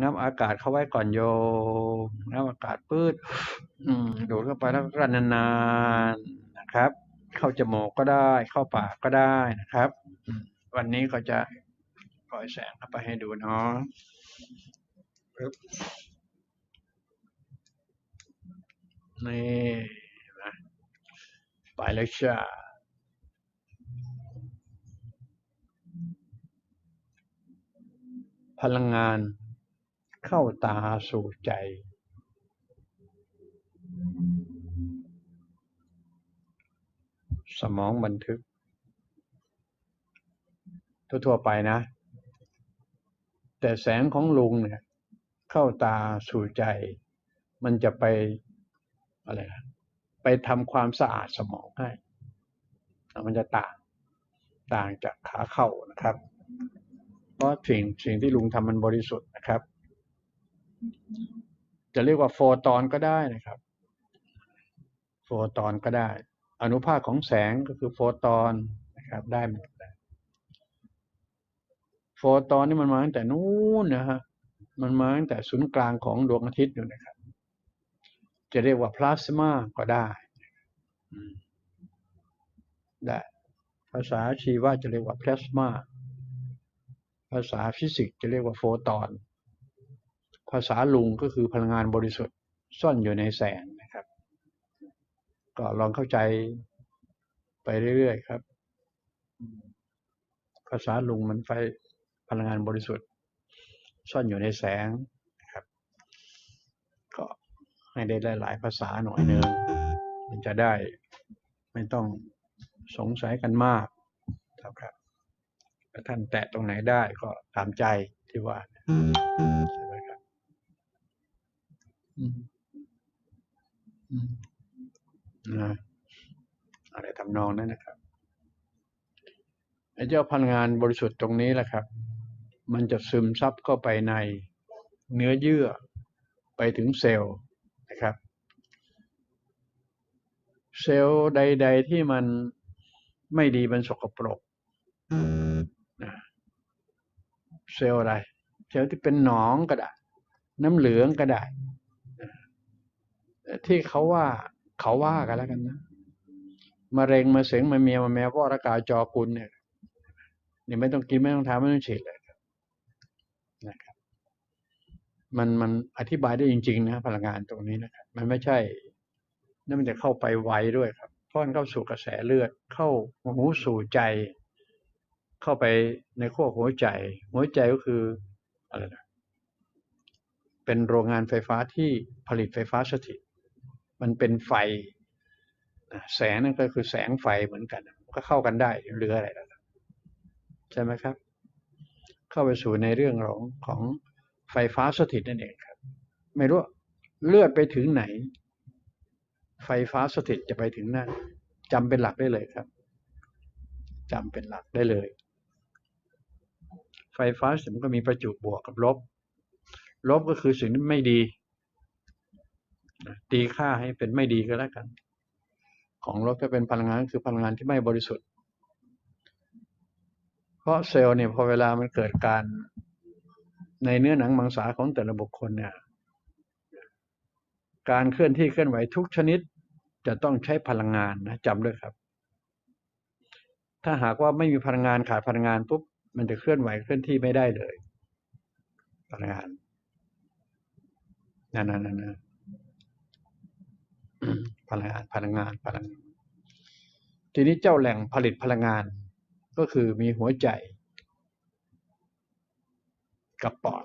งับอากาศเข้าไว้ก่อนโยมงับอากาศปืดดูดเข้าไปแล้วก็นนานๆนะครับ เข้าจมูกก็ได้ เข้าปากก็ได้นะครับ วันนี้ก็จะปล่อยแสงเข้าไปให้ดูเนาะนี่นะไปเลยจ้า พลังงานเข้าตาสู่ใจ สมองบันทึก ทั่วๆไปนะ แต่แสงของลุงเนี่ย เข้าตาสู่ใจ มันจะไปอะไรนะไปทำความสะอาดสมองให้ มันจะต่าง ต่างจากขาเข้านะครับ เพราะสิ่งสิ่งที่ลุงทำมันบริสุทธิ์นะครับ จะเรียกว่าโฟตอนก็ได้นะครับ โฟตอนก็ได้ อนุภาคของแสงก็คือโฟตอนนะครับ ได้หมดโฟตอนนี่มันมาตั้งแต่นู้นนะฮะมันมาตั้งแต่ศูนย์กลางของดวงอาทิตย์อยู่นะครับ จะเรียกว่าพลาสมาก็ได้ได้ภาษาชีวะจะเรียกว่าพลาสมา ภาษาฟิสิกส์จะเรียกว่าโฟตอน ภาษาลุงก็คือพลังงานบริสุทธิ์ซ่อนอยู่ในแสงนะครับ ก็ลองเข้าใจไปเรื่อยๆครับ ภาษาลุงมันไฟพลังงานบริสุทธิ์ ซ่อนอยู่ในแสงนะครับ ก็ให้ได้หลาย ๆ ภาษาหน่อยหนึงมันจะได้ไม่ต้องสงสัยกันมากครับครับ ท่านแตะตรงไหนได้ก็ตามใจที่ว่าใช่ไหมครับอืมอืมนะอะไรทำนองนั้นนะครับไอ้เจ้าพลังงานบริสุทธิ์ตรงนี้แหละครับ มันจะซึมซับเข้าไปในเนื้อเยื่อไปถึงเซลล์นะครับ เซลล์ใด ๆ ที่มันไม่ดีมันสกปรกนะ เซลล์อะไร เซลล์ที่เป็นหนองก็ได้ น้ำเหลืองก็ได้ที่เขาว่าเขาว่ากันแล้วกันนะมะเร็งมาเสงมาเมียมาแมวก็ระกาจอกุลเนี่ยนี่ไม่ต้องกินไม่ต้องทานไม่ต้องฉีดเลยนะครับ มันมันอธิบายได้จริง ๆ นะ พลังงานตรงนี้นะครับ มันไม่ใช่นั่นมันจะเข้าไปไวด้วยครับเพราะมันเข้าสู่กระแสเลือดเข้าหูสู่ใจ เข้าไปในขั้วหัวใจ หัวใจก็คืออะไรนะเป็นโรงงานไฟฟ้าที่ผลิตไฟฟ้าสถิต มันเป็นไฟ แสงนั่นก็คือแสงไฟเหมือนกัน ก็เข้ากันได้เรืออะไรล่ะใช่ไหมครับ เข้าไปสู่ในเรื่องของของไฟฟ้าสถิตนั่นเองครับ ไม่รู้เลือดไปถึงไหน ไฟฟ้าสถิตจะไปถึงนั่นจำเป็นหลักได้เลยครับจำเป็นหลักได้เลย ไฟฟ้าสถิตมันก็มีประจุบวกกับลบ ลบก็คือสิ่งที่ไม่ดีตีค่าให้เป็นไม่ดีก็แล้วกัน ของลบจะเป็นพลังงานคือพลังงานที่ไม่บริสุทธิ์ เพราะเซลล์เนี่ยพอเวลามันเกิดการในเนื้อหนังมังสาของแต่ละบุคคลเนี่ย การเคลื่อนที่เคลื่อนไหวทุกชนิดจะต้องใช้พลังงานนะจำด้วยครับ ถ้าหากว่าไม่มีพลังงานขาดพลังงานปุ๊บ มันจะเคลื่อนไหวเคลื่อนที่ไม่ได้เลยพลังงานนั่นนั่นนั่นพลังงานพลังงานพลังงานทีนี้เจ้าแหล่งผลิตพลังงาน ก็คือมีหัวใจ กับปอด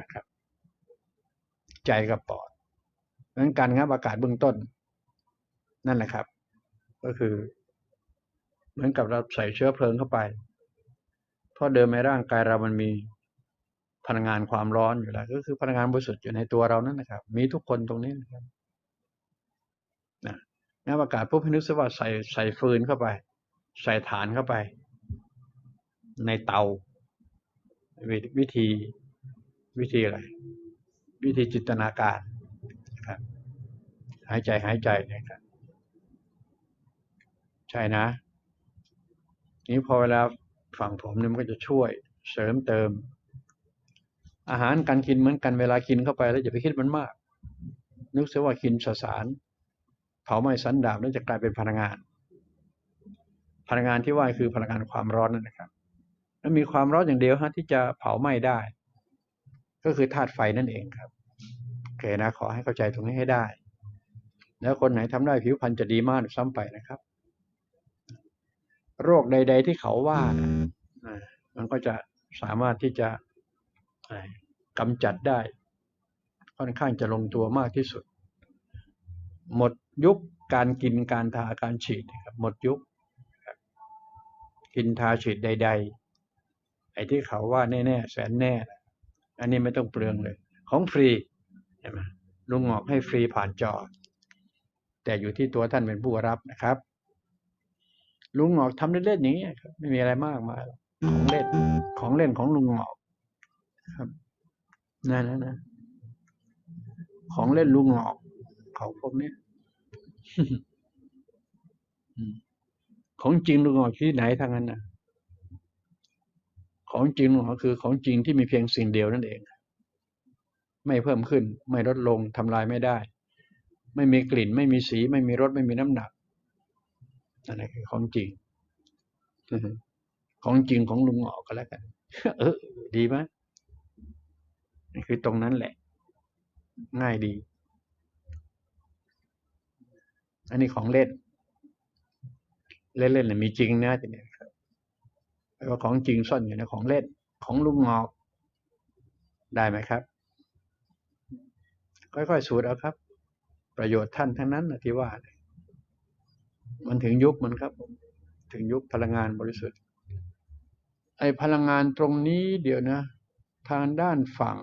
นะครับ ใจกับปอดดังนั้นการงับอากาศเบื้องต้น นั่นแหละครับ ก็คือ เหมือนกับเราใส่เชื้อเพลิงเข้าไป ราะเดิมในร่างกายเรามันมีพลังงานความร้อนอยู่แล้ว ก็คือพลังงานบริสุทธิ์อยู่ในตัวเรานั่นนะครับ มีทุกคนตรงนี้นะครับนะงับอากาศปุ๊บให้นึกซะว่าใส่ใส่ฟืนเข้าไป ใส่ฐานเข้าไป ในเตา วิธีวิธีอะไร วิธีจินตนาการนะครับหายใจหายใจนะครับ ใช่นะ นี้พอเวลา ฝั่งผมเนี่ยมันก็จะช่วยเสริมเติม อาหารการกินเหมือนกันเวลากินเข้าไปแล้วอย่าไปคิดมันมาก นึกเสียว่ากินสสาร เผาไหม้สันดาบแล้วจะกลายเป็นพลังงาน พลังงานที่ว่าคือพลังงานความร้อนนั่นนะครับแล้วมีความร้อนอย่างเดียวฮะที่จะเผาไหม้ได้ ก็คือธาตุไฟนั่นเองครับโอเคนะขอให้เข้าใจตรงนี้ให้ได้ แล้วคนไหนทำได้ผิวพรรณจะดีมากซ้ำไปนะครับ โรคใด ๆ ที่เขาว่านะอ่ามันก็จะสามารถที่จะอ่ากำจัดได้ ค่อนข้างจะลงตัวมากที่สุด หมดยุคการกินการทาการฉีดนะครับหมดยุคครับกินทาฉีดใด ๆ ไอ้ที่เขาว่าแน่ๆแสนแน่ อันนี้ไม่ต้องเปลืองเลย ของฟรีใช่ไหมลุงหงอกให้ฟรีผ่านจอ แต่อยู่ที่ตัวท่านเป็นผู้รับนะครับ ลุงหงอกทำเล่นๆอย่างนี้ยครับไม่มีอะไรมากมายของเล่นของเล่นของลุงหงอกครับนั่นนะนะของเล่นลุงหงอกเขาพวกนี้ของจริงลุงหงอกที่ไหนทางนั้นนะของจริงลุงหงอกคือของจริงที่มีเพียงสิ่งเดียวนั่นเอง ไม่เพิ่มขึ้น ไม่ลดลงทำลายไม่ได้ ไม่มีกลิ่น ไม่มีสี ไม่มีรสไม่มีน้ำหนัก นั่นแหละคือของจริง ของจริงของลุงหงอกก็แล้วกัน เออ ดีไหมนี่คือตรงนั้นแหละ ง่ายดี อันนี้ของเล่น เล่นๆเนี่ยมีจริงนะทีนี้ครับแล้วของจริงซ่อนอยู่ในของเล่น ของลุงหงอกได้ไหมครับ ค่อยๆสูดเอาครับ ประโยชน์ท่านทั้งนั้นที่ว่าเมันถึงยุคมันครับ ถึงยุคพลังงานบริสุทธิ์ ไอ้พลังงานตรงนี้เดี๋ยวนะ ทางด้านฝั่ง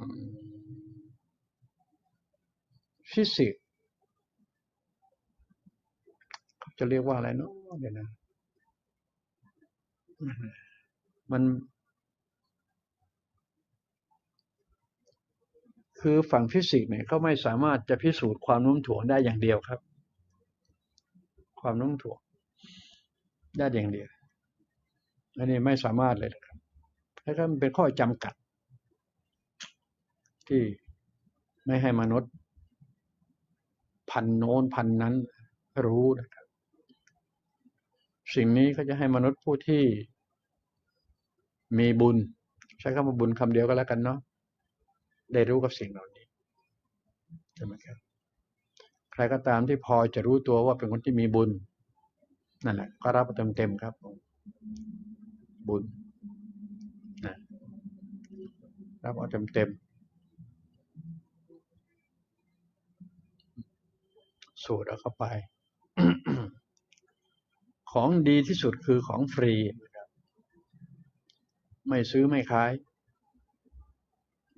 ฟิสิกส์จะเรียกว่าอะไรเนาะเดี๋ยวนะ มันคือฝั่งฟิสิกส์เนี่ยเขาไม่สามารถจะพิสูจน์ความโน้มถ่วงได้อย่างเดียวครับ ความโน้มถ่วงได้อย่างเดียวอันนี้ไม่สามารถเลยนะครับแล้วก็มันเป็นข้อจำกัด ที่ไม่ให้มนุษย์ พันโน้นพันนั้นรู้นะครับ สิ่งนี้เขาจะให้มนุษย์ผู้ที่มีบุญ ใช้คำว่าบุญคำเดียวก็แล้วกันเนาะได้รู้กับสิ่งเหล่านี้ใช่ไหมครับ รก็ตามที่พอจะรู้ตัวว่าเป็นคนที่มีบุญนั่นแหละก็รับเต็มเต็มๆครับ บุญนะรับเอาเต็มเต็มๆสูดเอาเข้าไป ของดีที่สุดคือของฟรี ไม่ซื้อไม่ขาย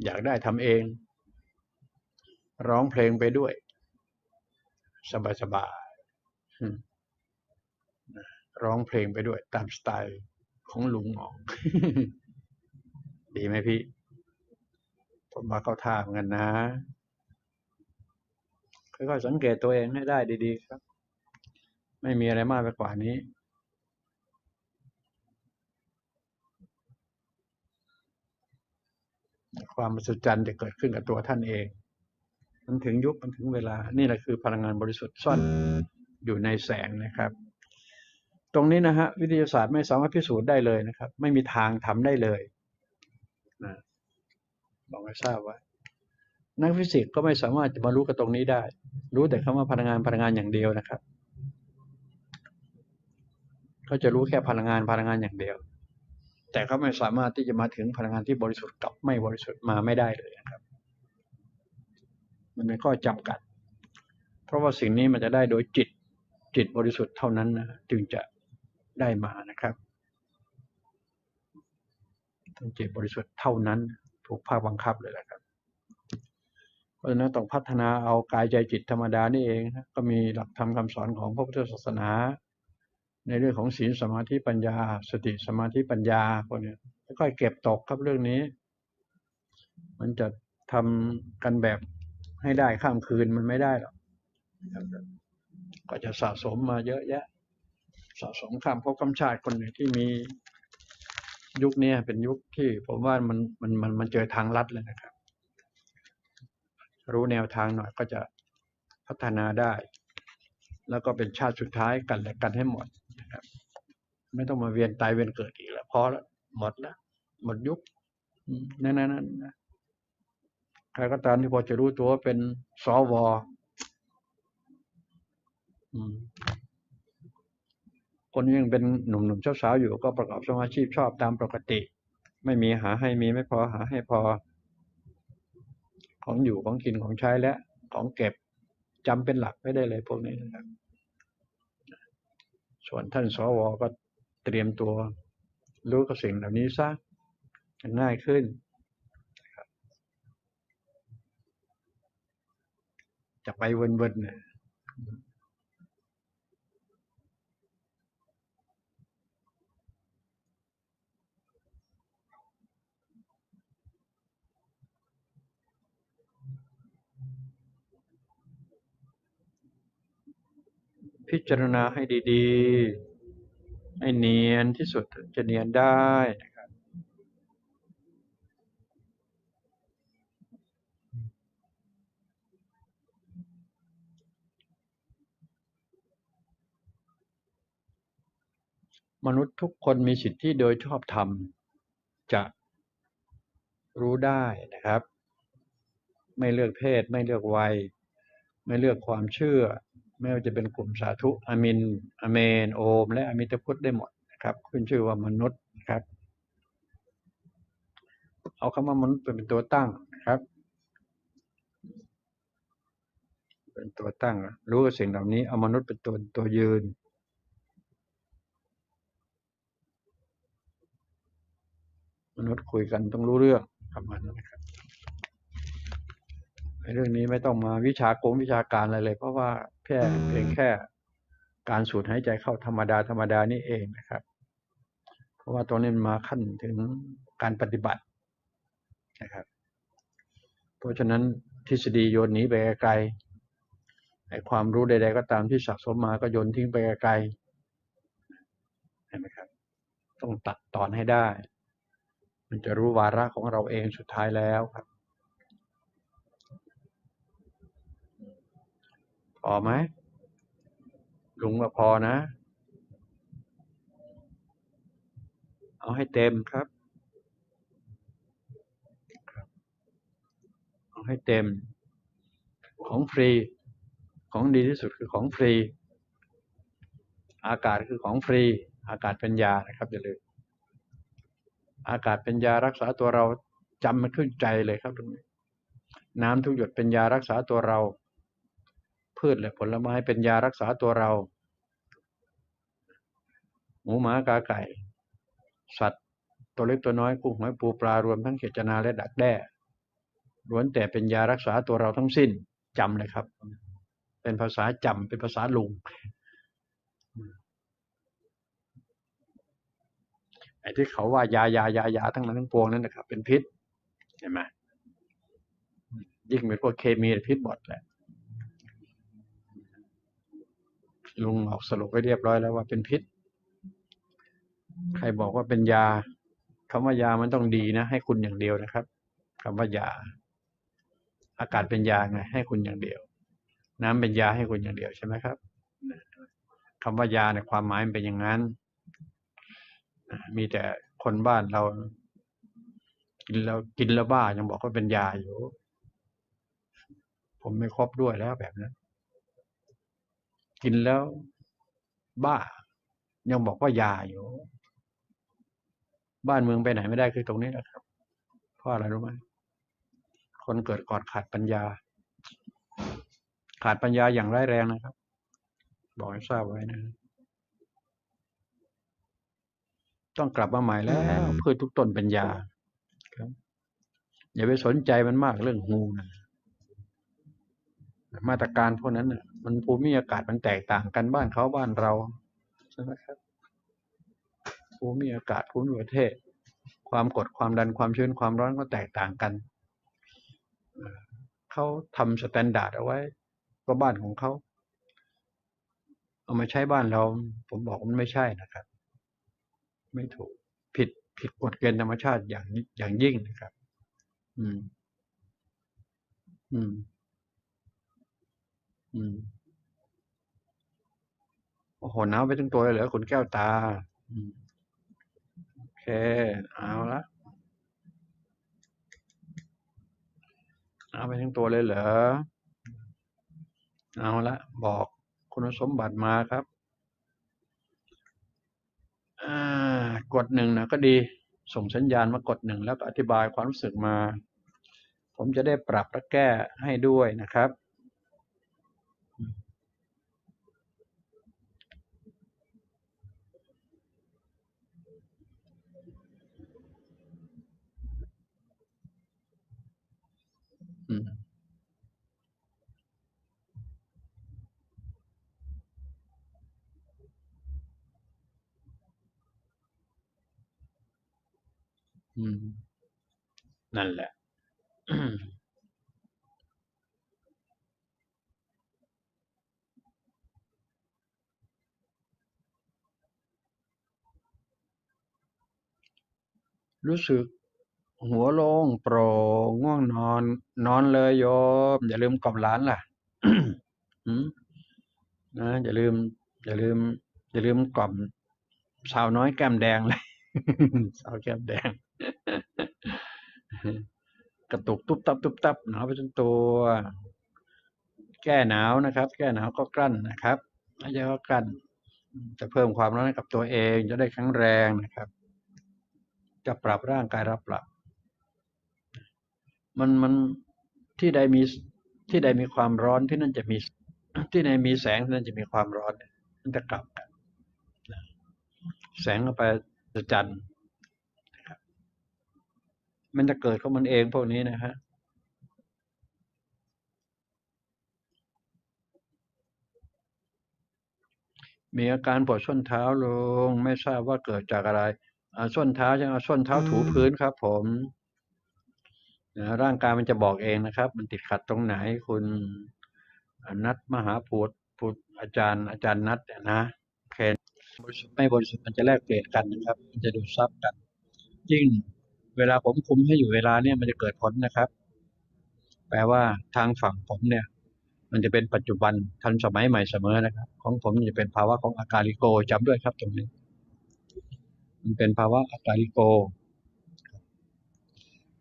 อยากได้ทำเอง ร้องเพลงไปด้วย สบายๆอืมร้องเพลงไปด้วยตามสไตล์ของลุงหมองดีไหมพี่ ผมว่าเขาท่าเหมือนกันนะค่อยๆสังเกตตัวเองให้ได้ดีๆครับ ไม่มีอะไรมากไปกว่านี้ความมหัศจรรย์จะเกิดขึ้นกับตัวท่านเอง มันถึงยุคมันถึงเวลา นี่แหละคือพลังงานบริสุทธิ์ซ่อนอยู่ในแสงนะครับ ตรงนี้นะฮะวิทยาศาสตร์ไม่สามารถพิสูจน์ได้เลยนะครับ ไม่มีทางทำได้เลยนะบอกให้ทราบว่านักฟิสิกส์ก็ไม่สามารถจะมารู้กับตรงนี้ได้ รู้แต่คำว่าพลังงานพลังงานอย่างเดียวนะครับเขาจะรู้แค่พลังงานพลังงานอย่างเดียว แต่เขาไม่สามารถที่จะมาถึงพลังงานที่บริสุทธิ์กับไม่บริสุทธิ์มาไม่ได้เลยนะครับ มันเป็นข้อจำกัด เพราะว่าสิ่งนี้มันจะได้โดยจิตจิตบริสุทธิ์เท่านั้นนะจึงจะได้มานะครับต้องจิตบริสุทธิ์เท่านั้น ถูกภาคบังคับเลยแหละครับ เพราะฉะนั้นต้องพัฒนาเอากายใจจิตธรรมดานี่เองนะก็มีหลักธรรมคำสอนของพระพุทธศาสนา ในเรื่องของศีลสมาธิปัญญา สติสมาธิปัญญาพวกนี้ค่อยๆเก็บตกครับเรื่องนี้ มันจะทำกันแบบ ให้ได้ข้ามคืนมันไม่ได้หรอกก็จะสะสมมาเยอะแยะ สะสมข้ามภพข้ามชาติคนหนึ่งที่มียุคนี้เป็นยุคที่ผมว่ามันมันมันมันเจอทางลัดแล้วนะครับ รู้แนวทางหน่อยก็จะพัฒนาได้ แล้วก็เป็นชาติสุดท้ายกันและกันให้หมดนะครับ ไม่ต้องมาเวียนตายเวียนเกิดอีกแล้วพอแล้วหมดแล้วหมดยุคอืมนั่นนั่นนั่นนะ ใครก็ตามที่พอจะรู้ตัวว่าเป็นสวอคนยังเป็นหนุ่มๆสาวๆอยู่ก็ประกอบสมาชีพชอบตามปกติ ไม่มีหาให้มีไม่พอหาให้พอ ของอยู่ของกินของใช้และของเก็บจำเป็นหลักไม่ได้เลยพวกนี้นะครับส่วนท่านสวก็เตรียมตัว รู้กับสิ่งเหล่านี้ซะง่ายขึ้นนะครับ จะไปวนๆเนี่ยพิจารณาให้ดี ๆ ให้เนียนที่สุดจะเนียนได้นะครับ มนุษย์ทุกคนมีสิทธิโดยชอบธรรม จะรู้ได้นะครับ ไม่เลือกเพศ ไม่เลือกวัย ไม่เลือกความเชื่อ ไม่ว่าจะเป็นกลุ่มสาธุอามินอเมน โอม และอมิตพุทธได้หมดนะครับ ขึ้นชื่อว่ามนุษย์นะครับ เอาคำว่ามนุษย์เป็นตัวตั้งนะครับ เป็นตัวตั้ง รู้สิ่งเหล่านี้เอามนุษย์เป็นตัวตัวยืน มนุษย์คุยกันต้องรู้เรื่องประมาณนั้นนะครับในเรื่องนี้ไม่ต้องมาวิชากงวิชาการอะไรเลย เพราะว่าแค่เพียงแค่การสูดหายใจเข้าธรรมดาธรรมดานี่เองนะครับ เพราะว่าตรงนี้มันมาขั้นถึงการปฏิบัตินะครับ เพราะฉะนั้นทฤษฎีโยนหนีไปไกลไอ้ความรู้ใดๆก็ตามที่สะสมมาก็โยนทิ้งไปไกลเห็นไหมครับ ต้องตัดตอนให้ได้ มันจะรู้วาระของเราเองสุดท้ายแล้วครับพอไหมลุงว่าพอนะ เอาให้เต็มครับ เอาให้เต็ม ของฟรี ของดีที่สุดคือของฟรี อากาศคือของฟรี อากาศป็นยานะครับอย่าลืม อากาศเป็นยารักษาตัวเราจำมันขึ้นใจเลยครับตรงนี้น้ำทุกหยดเป็นยารักษาตัวเรา พืชและผลไม้เป็นยารักษาตัวเรา หมูหมากาไก่ สัตว์ ตัวเล็กตัวน้อยกุ้งหอยปูปลารวมทั้งเขจนาและดักแด้ล้วนแต่เป็นยารักษาตัวเราทั้งสิ้นจำเลยครับ เป็นภาษาจำเป็นภาษาลุง ไอ้ที่เขาว่ายายายายาทั้งนั้นทั้งปวงนั่นนะครับ เป็นพิษเห็นไหมยิ่งเป็นพวกเคมีพิษหมดแหละลุงออกสรุปไว้เรียบร้อยแล้วว่าเป็นพิษ ใครบอกว่าเป็นยาคำว่ายามันต้องดีนะให้คุณอย่างเดียวนะครับคำว่ายา อากาศเป็นยาไงให้คุณอย่างเดียว น้ำเป็นยาให้คุณอย่างเดียวใช่ไหมครับคำว่ายาในความหมายมันเป็นอย่างนั้น มีแต่คนบ้านเรากินแล้วกินแล้วบ้ายังบอกว่าเป็นยาอยู่ ผมไม่ครบด้วยแล้วแบบนั้น กินแล้วบ้า ยังบอกว่ายาอยู่ บ้านเมืองไปไหนไม่ได้คือตรงนี้แหละครับเพราะอะไรรู้ไหมคนเกิดก่อนขาดปัญญา ขาดปัญญาอย่างร้ายแรงนะครับ บอกให้ทราบไว้นะ ต้องกลับมาใหม่แล้วพืชทุกต้นเป็นยาครับ อย่าไปสนใจมันมากเรื่องงูนะมาตรการพวกนั้นน่ะมันภูมิอากาศมันแตกต่างกันบ้านเขาบ้านเราใช่ไหมครับภูมิอากาศภูมิประเทศ ความกดความดันความชื้นความร้อนก็แตกต่างกันเอ่อเขาทำ standard เอาไว้ ก็บ้านของเขาเอามาใช้บ้านเรา ผมบอกว่ามันไม่ใช่นะครับ ไม่ถูก ผิดผิดกฎเกณฑ์ธรรมชาติอย่างอย่างยิ่งนะครับ อืม อืม อืมโอ้โหหนาวไปทั้งตัวเลยเหรอคุณแก้วตาโอเค เอาละเอาไปทั้งตัวเลยเหรอ เอาละบอกคุณสมบัติมาครับ อ่า กดหนึ่งนะก็ดีส่งสัญญาณมากดหนึ่งแล้วก็อธิบายความรู้สึกมา ผมจะได้ปรับและแก้ให้ด้วยนะครับ อืม อืม นั่นแหละรู้สึกหัวโล่งโปร่งง่วงนอน นอนเลยโยม อย่าลืมกล่อมหลานล่ะ อืมนะอย่าลืม อย่าลืม อย่าลืมกล่อมสาวน้อยแก้มแดงเลย สาวแก้มแดง กระตุกตุบตับตุบตับหนาวไปทั้งตัว แก้หนาวนะครับ แก้หนาวก็กลั้นนะครับไม่ใช่ก็กลั้นจะเพิ่มความร้อนให้กับตัวเองจะได้แข็งแรงนะครับ จะปรับร่างกายรับปรับ มันมันที่ใดมีที่ใดมีความร้อนที่นั่นจะมีที่ใดมีแสงที่นั่นจะมีความร้อนมันจะกลับกันแสงเข้าไปจะจันทร์ มันจะเกิดของมันเองพวกนี้นะฮะมีอาการปวดส้นเท้าลง ไม่ทราบว่าเกิดจากอะไรส้นเท้าใช่ไหมส้นเท้าถูพื้นครับ ผมร่างกายมันจะบอกเองนะครับ มันติดขัดตรงไหนคุณนัดมหาพูดพูดอาจารย์ อาจารย์นัดเนี่ยนะเคบริสุทธิ์ไม่บริสุทธิ์มันจะแลกเปลี่ยนกันนะครับ มันจะดูดซับกันยิ่ง เวลาผมคุมให้อยู่เวลาเนี่ยมันจะเกิดผลนะครับ แปลว่าทางฝั่งผมเนี่ย มันจะเป็นปัจจุบันทันสมัยใหม่เสมอนะครับ ของผมจะเป็นภาวะของอาการิโกจำด้วยครับตรงนี้ มันเป็นภาวะอาการิโก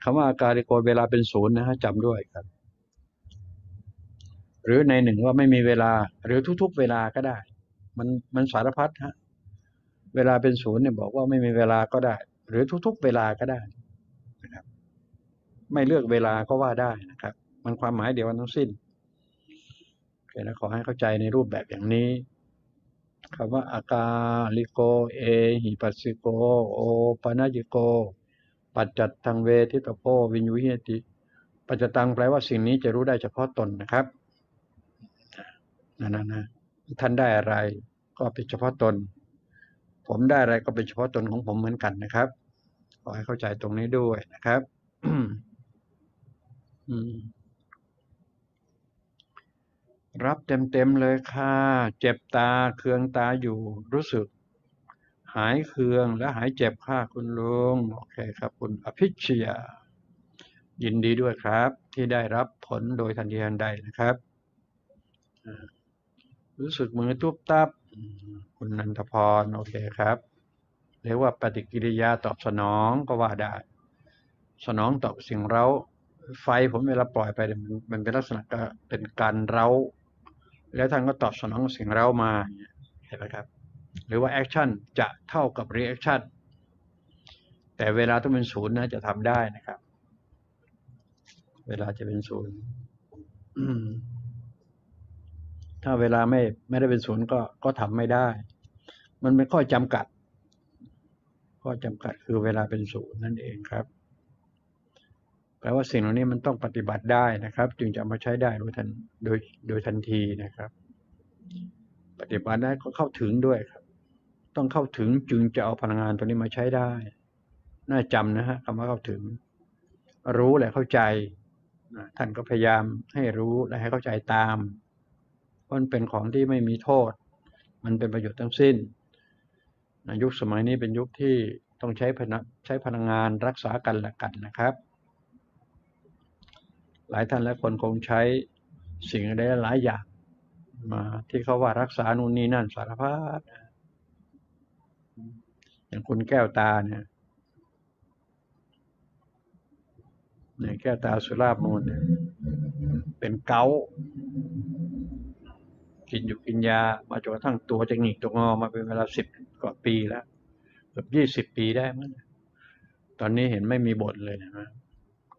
คำว่าอาการิโกเวลาเป็นศูนย์นะฮะจำด้วยครับ หรือในหนึ่งว่าไม่มีเวลา หรือทุกๆ เวลาก็ได้ มันมันสารพัดฮะเวลาเป็นศูนย์เนี่ยบอกว่าไม่มีเวลาก็ได้ หรือทุกๆ เวลาก็ได้ ไม่เลือกเวลาก็ว่าได้นะครับ มันความหมายเดียวกันทั้งสิ้นโอเคนะขอให้เข้าใจในรูปแบบอย่างนี้คำว่าอากาลิโก เอหิปัสสิโก โอปานาจิโก ปัจจัตตังเวทิตโพวิญญูหิติ ปัจจตังแปลว่าสิ่งนี้จะรู้ได้เฉพาะตนนะครับนั่นนะนะท่านได้อะไรก็เป็นเฉพาะตน ผมได้อะไรก็เป็นเฉพาะตนของผมเหมือนกันนะครับ ขอให้เข้าใจตรงนี้ด้วยนะครับ รับเต็มๆเลยค่ะ เจ็บตาเคืองตาอยู่ รู้สึก หายเคืองและหายเจ็บค่ะคุณลุง โอเคครับคุณอภิชยา ยินดีด้วยครับ ที่ได้รับผลโดยทันทีทันใดนะครับ รู้สึกมือตุบตับ คุณนันทพร โอเคครับเรียกว่าปฏิกิริยาตอบสนองก็ว่าได้ สนองตอบสิ่งเร้า ไฟผมเวลาปล่อยไปมันมันเป็นลักษณะก็เป็นการเร้า แล้วท่านก็ตอบสนองสิ่งเร้ามาเห็นไหมครับ หรือว่า action จะเท่ากับ reaction แต่เวลาต้องเป็นศูนย์นะจะทำได้นะครับ เวลาจะเป็นศูนย์ถ้าเวลาไม่ไม่ได้เป็นศูนย์ก็ก็ทำไม่ได้ มันเป็นข้อจำกัด ข้อจำกัดคือเวลาเป็นศูนย์นั่นเองครับ แปลว่าสิ่งเหล่านี้มันต้องปฏิบัติได้นะครับ จึงจะเอามาใช้ได้โดยทันโดยโดยทันทีนะครับ ปฏิบัติได้ก็เข้าถึงด้วยครับ ต้องเข้าถึงจึงจะเอาพลังงานตัวนี้มาใช้ได้ น่าจำนะฮะคำว่าเข้าถึง รู้และเข้าใจท่านก็พยายามให้รู้และให้เข้าใจตามมันเป็นของที่ไม่มีโทษ มันเป็นประโยชน์ทั้งสิ้นยุคสมัยนี้เป็นยุคที่ต้องใช้พนะใช้พลังงานรักษากันและกันนะครับ หลายท่านและคนคงใช้สิ่งใดหลายอย่างมาที่เขาว่ารักษานู่นนี่นั่นสารพัดอย่างคุณแก้วตาเนี่ยเนี่ยแก้วตาสุราบมูลเนี่ยเป็นเกากินอยู่กินยามาจนกระทั่งตัวจะหงิกตัวงอมาเป็นเวลาสิบกว่าปีแล้ว เกือบยี่สิบปีได้มั้งตอนนี้เห็นไม่มีบทเลยนะ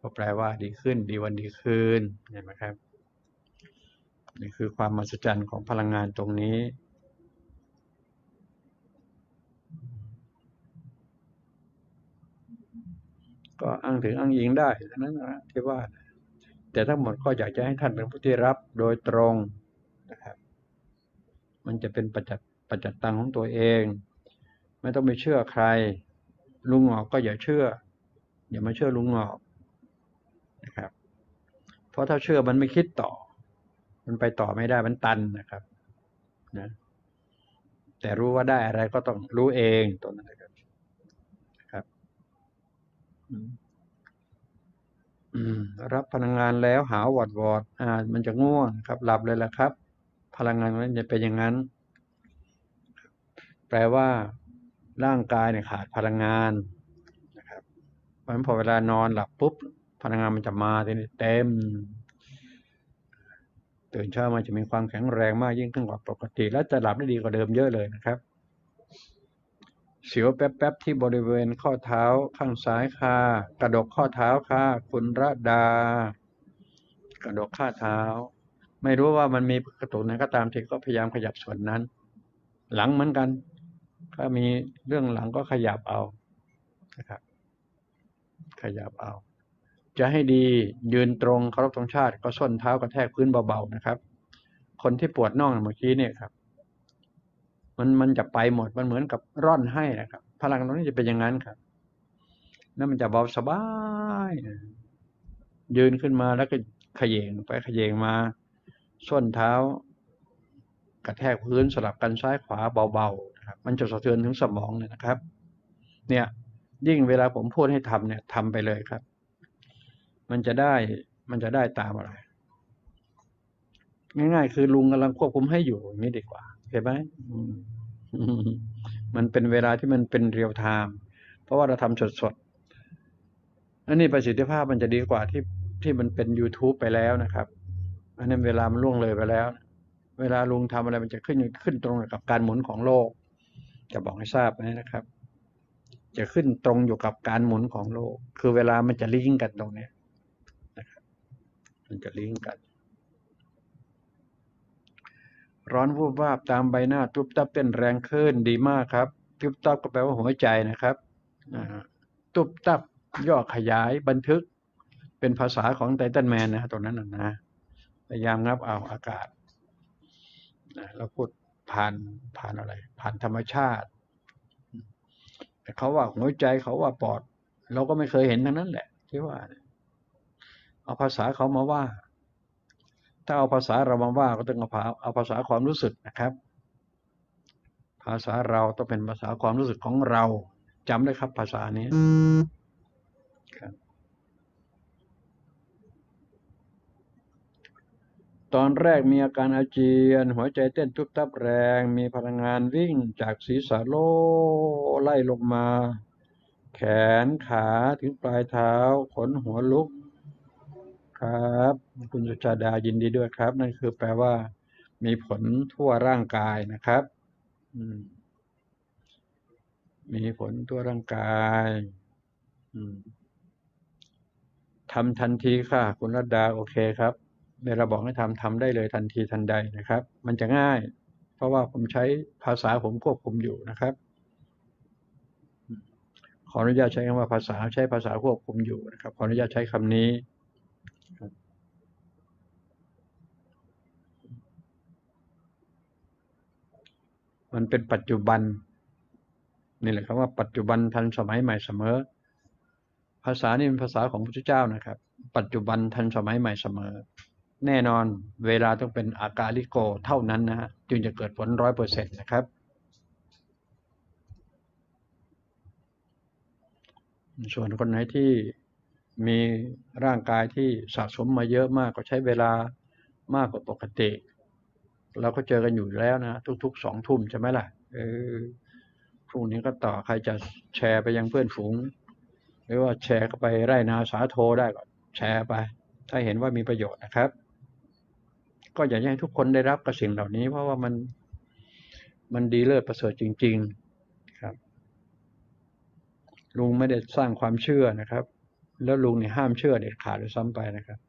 ก็แปลว่าดีขึ้น ดีวันดีคืนเห็นไหมครับ นี่คือความมหัศจรรย์ของพลังงานตรงนี้ ก็อ้างถึงอ้างอิงได้ทั้นั้นนะที่ว่า แต่ทั้งหมดก็อยากจะให้ท่านเป็นผู้ที่รับโดยตรงนะครับ มันจะเป็นปัจจัดปัจจัดตังของตัวเอง ไม่ต้องไปเชื่อใคร ลุงหงอกก็อย่าเชื่อ อย่ามาเชื่อลุงหงอก นะครับ เพราะถ้าเชื่อมันไม่คิดต่อ มันไปต่อไม่ได้มันตันนะครับนะแต่รู้ว่าได้อะไรก็ต้องรู้เองตัวนั้นนะครับครับรับพลังงานแล้วหาวอดวอดอ่า มันจะง่วงครับ หลับเลยแหละครับ พลังงานนั้นจะเป็นอย่างนั้น แปลว่า ร่างกายเนี่ยขาดพลังงานนะครับเพราะฉะนั้นพอเวลานอนหลับปุ๊บ พลังงานมันจะมาเต็ม ตื่นเช้ามาจะมีความแข็งแรงมากยิ่งขึ้นกว่าปกติ และจะหลับได้ดีกว่าเดิมเยอะเลยนะครับเสียวแป๊บๆที่บริเวณข้อเท้าข้างซ้ายค่ะ กระดกข้อเท้าค่ะ คุณระดา กระดกข้าเท้า ไม่รู้ว่ามันมีกระตุกไหนก็ตามทีก็พยายามขยับส่วนนั้น หลังเหมือนกัน ถ้ามีเรื่องหลังก็ขยับเอานะครับ ขยับเอา จะให้ดียืนตรงเคารพธงชาติก็ส้นเท้ากระแทกพื้นเบาๆนะครับ คนที่ปวดน่องเมื่อกี้เนี่ยครับ มันมันจะไปหมดมันเหมือนกับร่อนให้นะครับ พลังตรงนี้จะเป็นอย่างนั้นครับนั่นมันจะเบาสบาย ยืนขึ้นมาแล้วก็ขยงไปขยงมาส้นเท้า กระแทกพื้นสลับกันซ้ายขวาเบาๆนะครับ มันจะสะเทือนถึงสมองเลยนะครับ เนี่ย ยิ่งเวลาผมพูดให้ทำเนี่ยทำไปเลยครับ มันจะได้มันจะได้ตามอะไร ง่ายๆ คือลุงกำลังควบคุมให้อยู่อย่างนี้ดีกว่าเห็นไหมมันเป็นเวลาที่มันเป็นเรียลไทม์เพราะว่าเราทำสดๆอันนี้ประสิทธิภาพมันจะดีกว่าที่ที่มันเป็น youtube ไปแล้วนะครับ อันนี้เวลามันล่วงเลยไปแล้ว เวลาลุงทำอะไรมันจะขึ้นขึ้นตรงกับการหมุนของโลก จะบอกให้ทราบนะครับ จะขึ้นตรงอยู่กับการหมุนของโลก คือเวลามันจะลิงก์กันตรงนี้ มันจะลิงก์กัน ร้อนวูบวาบตามใบหน้าทุบตับเต้นแรงขึ้นดีมากครับทุบตับก็แปลว่าหัวใจนะครับตุบตับย่อขยายบันทึก เป็นภาษาของไททันแมนนะตรงนั้นนะพยายามงับเอาอากาศเราพูดผ่านผ่านอะไร ผ่านธรรมชาติแต่เขาว่าหัวใจเขาว่าปอด เราก็ไม่เคยเห็นทั้งนั้นแหละที่ว่า เอาภาษาเขามาว่า ถ้าเอาภาษาเรามาว่าก็ต้องเอาเอาภาษาความรู้สึกนะครับ ภาษาเราต้องเป็นภาษาความรู้สึกของเราจำได้ครับภาษานี้ครับตอนแรกมีอาการอาเจียน หัวใจเต้นทุบตับแรง มีพลังงานวิ่งจากศีรษะโลไล่ลงมา แขนขาถึงปลายเท้า ขนหัวลุก ครับ คุณสุชาดายินดีด้วยครับ นั่นคือแปลว่ามีผลทั่วร่างกายนะครับมีผลทั่วร่างกายทำทันทีค่ะ คุณรัตดาโอเคครับเวลาบอกให้ทำทำได้เลยทันทีทันใดนะครับ มันจะง่าย เพราะว่าผมใช้ภาษาผมควบคุมอยู่นะครับ ขออนุญาตใช้คำว่าภาษาใช้ภาษาควบคุมอยู่นะครับ ขออนุญาตใช้คำนี้ มันเป็นปัจจุบันนี่แหละครับว่าปัจจุบันทันสมัยใหม่เสมอ ภาษานี่เป็นภาษาของพระพุทธเจ้านะครับ ปัจจุบันทันสมัยใหม่เสมอ แน่นอนเวลาต้องเป็นอากาลิโกเท่านั้นนะฮะจึงจะเกิดผลร้อยเปอร์เซ็นต์นะครับส่วนคนไหนที่มีร่างกายที่สะสมมาเยอะมากก็ใช้เวลามากกว่าปกติ เราก็เจอกันอยู่แล้วนะ ทุกๆสองทุ่มใช่ไหมล่ะ เออพรุ่งนี้ก็ต่อใครจะแชร์ไปยังเพื่อนฝูง หรือว่าแชร์เข้าไปไร่นาสาโทได้ก็แชร์ไป ถ้าเห็นว่ามีประโยชน์นะครับ ก็อยากให้ทุกคนได้รับกับสิ่งเหล่านี้ เพราะว่ามันมันดีเลิศประเสริฐจริง ๆครับ ลุงไม่ได้สร้างความเชื่อนะครับ แล้วลุงเนี่ยห้ามเชื่อเด็ดขาดด้วยซ้ำไปนะครับ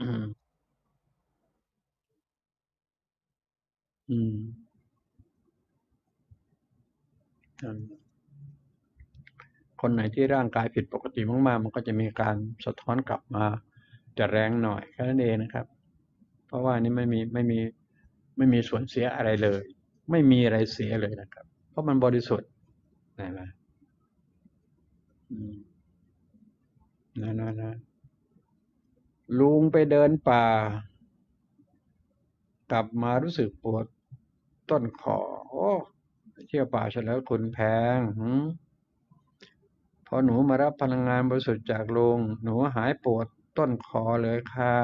อืม อืม นั่นคนไหนที่ร่างกายผิดปกติมากๆ มันก็จะมีการสะท้อนกลับมาจะแรงหน่อยแค่นั้นเองนะครับ เพราะว่านี่ไม่มีไม่มีไม่มีส่วนเสียอะไรเลย ไม่มีอะไรเสียเลยนะครับ เพราะมันบริสุทธิ์นะนะนะนะนะลุงไปเดินป่า กลับมารู้สึกปวดต้นคอโอ้ ที่ยวป่าเฉแล้วคุณแพงพอหนูมารับพลังงานบริสุทธิ์จากลุงหนูหายปวดต้นคอเลยค่ะ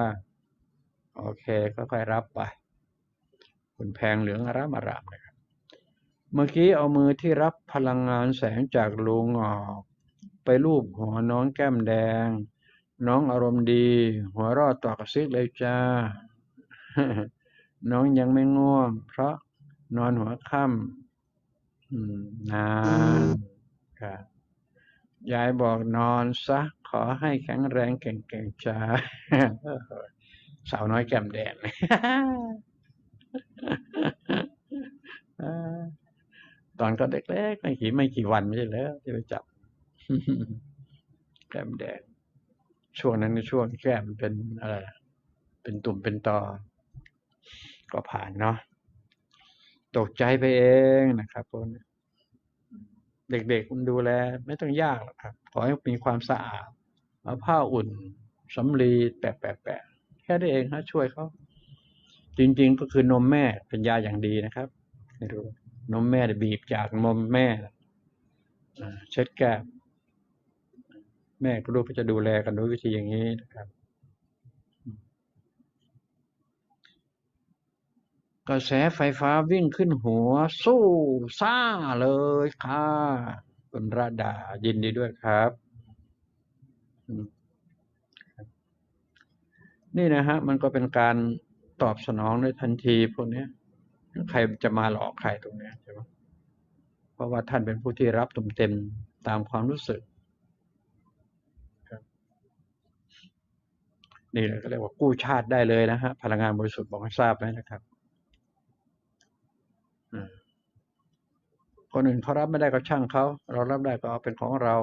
โอเคค่อยๆรับไปคุณแพงเหลืองอารามอารามเลยครับเมื่อกี้เอามือที่รับพลังงานแสงจากลุงออกไปลูบหัวน้องแก้มแดง น้องอารมณ์ดี หัวรอดตอกซิกเลยจ้า น้องยังไม่ง่วง เพราะนอนหัวค่ำ อืมนานครับยายบอกนอนซะ ขอให้แข็งแรงเก่งๆจ้าสาวน้อยแก้มแดงตอนก็เด็กๆไม่กี่ไม่กี่วันไม่ใช่แล้วที่ไปจับ แก้มแดง ช่วงนั้นช่วงแก้มเป็นอะไร เป็นตุ่มเป็นตอ ก็ผ่านเนาะ ตกใจไปเองนะครับพวกนี้เด็กๆคุณดูแล ไม่ต้องยากหรอกครับ ขอให้มีความสะอาดเอาผ้าอุ่นสำลีแปะแปะแปะแค่นี้เองฮะช่วยเขาจริง ๆ ก็คือนมแม่เป็นยาอย่างดีนะครับไม่รู้นมแม่เนี่ยบีบจากนมแม่เช็ดแก้มแม่ก็รู้ก็จะดูแลกันด้วยวิธีอย่างนี้นะครับ กระแสไฟฟ้าวิ่งขึ้นหัว สู้ซ่าเลยค่ะ คุณระดายินดีด้วยครับ นี่นะฮะ มันก็เป็นการตอบสนองในทันทีพวกนี้ใครจะมาหลอกใครตรงเนี้ยใช่ไหมเพราะว่าท่านเป็นผู้ที่รับเต็มๆตามความรู้สึกนี่เลยก็เรียกว่ากู้ชาติได้เลยนะฮะพลังงานบริสุทธิ์บอกให้ทราบไหมนะครับ คนอื่นเขารับไม่ได้ก็ช่างเขา เรารับได้ก็เอาเป็นของเรา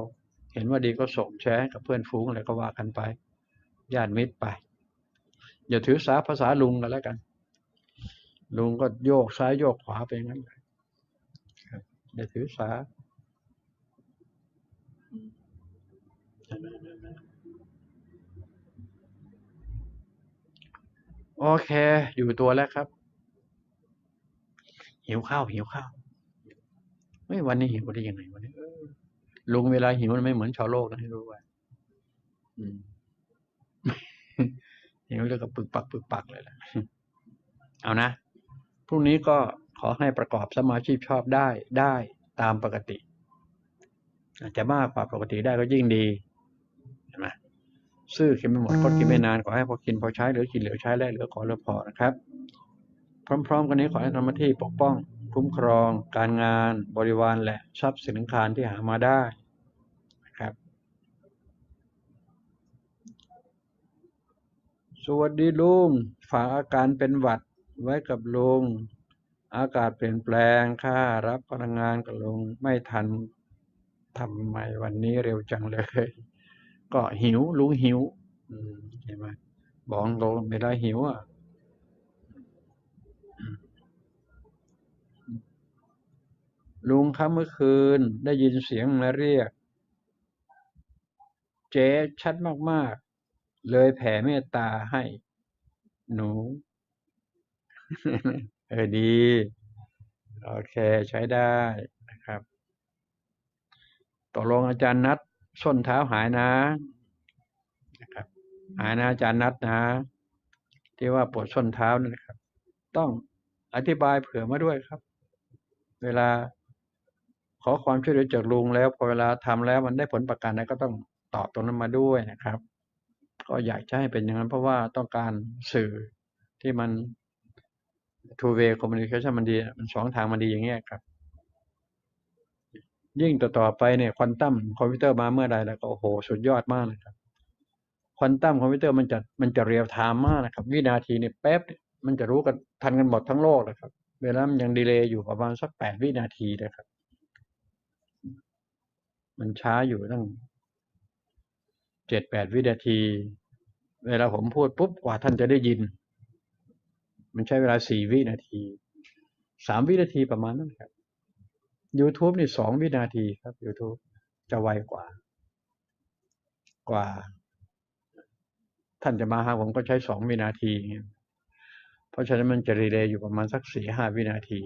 เห็นว่าดีก็ส่งแชร์ให้กับเพื่อนฝูงอะไรก็ว่ากันไป ญาติมิตรไป อย่าถือสาภาษาลุงกันแล้วกัน ลุงก็โยกซ้ายโยกขวาไปงั้นเลยอย่าถือสาโอเค อยู่ตัวแล้วครับ หิวข้าวหิวข้าวเฮ้ยวันนี้หิวได้ยังไงวันนี้ลุงเวลาหิวมันไม่เหมือนชาวโลกนะให้รู้ไว้หิวแล้วก็ปึกปักปึกปักเลยแหละเอานะพรุ่งนี้ก็ขอให้ประกอบสมาชีพชอบได้ได้ตามปกติ อาจจะมากกว่าปกติได้ก็ยิ่งดีเห็นไหมซื้อกินไม่หมดก็กินไม่นานขอให้พอกินพอใช้เหลือกินเหลือใช้และเหลือขอเหลือพอนะครับ พร้อม ๆ กันนี้ขอให้ทำหน้าที่ปกป้อง คุ้มครอง การงาน บริวารและทรัพย์สินคารที่หามาได้นะครับ สวัสดีลุงฝากอาการเป็นหวัดไว้กับลุงอากาศเปลี่ยนแปลงค่ารับพลังงานกับลุงไม่ทันทำไมวันนี้เร็วจังเลย ก็หิวลุงหิวอืมเห็นไหมบอกตรงเวลาหิวอะ ลุงครับเมื่อคืนได้ยินเสียงมาเรียก เจ๊ชัดมาก ๆ เลยแผ่เมตตาให้ หนู เออดี โอเคใช้ได้นะครับตกลงอาจารย์นัดส้นเท้าหายนะนะครับหายนะอาจารย์นัดนะ ที่ว่าปวดส้นเท้านั่นนะครับ ต้องอธิบายเผื่อมาด้วยครับ เวลา ขอความช่วยเหลือจากลุงแล้วพอเวลาทำแล้วมันได้ผลประกันแล้วก็ต้องตอบตรงนั้นมาด้วยนะครับ ก็อยากจะให้เป็นอย่างนั้นเพราะว่าต้องการสื่อที่มัน two way communication มันดีมันสองทางมันดีอย่างเงี้ยครับ ยิ่งต่อต่อไปเนี่ยควอนตัมคอมพิวเตอร์มาเมื่อใดแล้วก็โอ้โหสุดยอดมากนะครับควอนตัมคอมพิวเตอร์มันจะมันจะ real time มากนะครับ วินาทีเนี่ยแป๊บมันจะรู้กันทันกันหมดทั้งโลกนะครับ เวลามันยัง delay อยู่ประมาณสักแปดวินาทีนะครับ มันช้าอยู่ตั้งเจ็ดแปดวินาที เวลาผมพูดปุ๊บกว่าท่านจะได้ยิน มันใช้เวลาสี่วินาทีสามวินาทีประมาณนั้นครับ YouTube นี่สองวินาทีครับ YouTube จะไวกว่า กว่า ท่านจะมาหาผมก็ใช้สองวินาที เพราะฉะนั้นมันจะ delay อยู่ประมาณสักสี่ห้าวินาที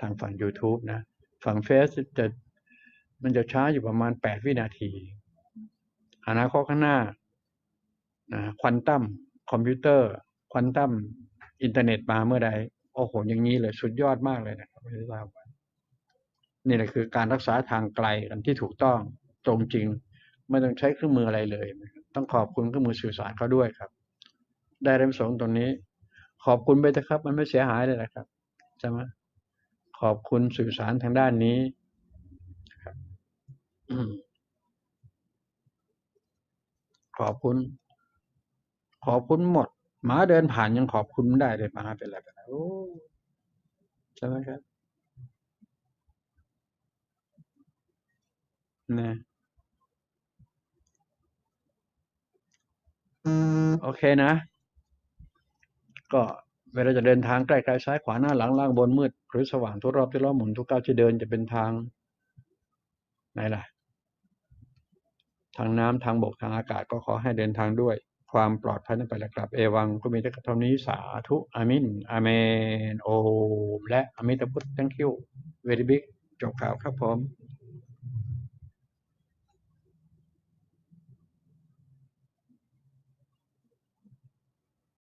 ทางฝั่ง YouTube นะ ฝั่งเฟซจะ มันจะช้าอยู่ประมาณแปดวินาที อนาคตข้างหน้านะควอนตัมคอมพิวเตอร์ควอนตัมอินเทอร์เน็ตมาเมื่อใดโอ้โหอย่างนี้เลยสุดยอดมากเลยนะครับไม่ทราบว่านี่แหละคือการรักษาทางไกลกันที่ถูกต้องตรงจริง ไม่ต้องใช้เครื่องมืออะไรเลย ต้องขอบคุณเครื่องมือสื่อสารเขาด้วยครับ ได้เริ่มสงตรงนี้ ขอบคุณไปเถอะครับ มันไม่เสียหายเลยนะครับใช่ไหมขอบคุณสื่อสารทางด้านนี้ ขอบคุณ ขอบคุณหมดหมาเดินผ่านยังขอบคุณไม่ได้เลยหมาเป็นอะไรเป็นะโอ้ใช่ไหมครับนะโอเคนะ ก็เวลาจะเดินทางใกล้ๆซ้ายขวาหน้าหลังล่างบนมืด หรือสว่างทุกรอบที่ล้อหมุนทุกก้าวที่เดินจะเป็นทางไหนล่ะ ทางน้ำทางบกทางอากาศก็ขอให้เดินทางด้วย ความปลอดภัยนั้นไปแล้วครับเอวังก็มีแต่เท่านี้สาธุอามินอาเมนโอและอมิตาพุทธ thank you very big จบข่าวครับผม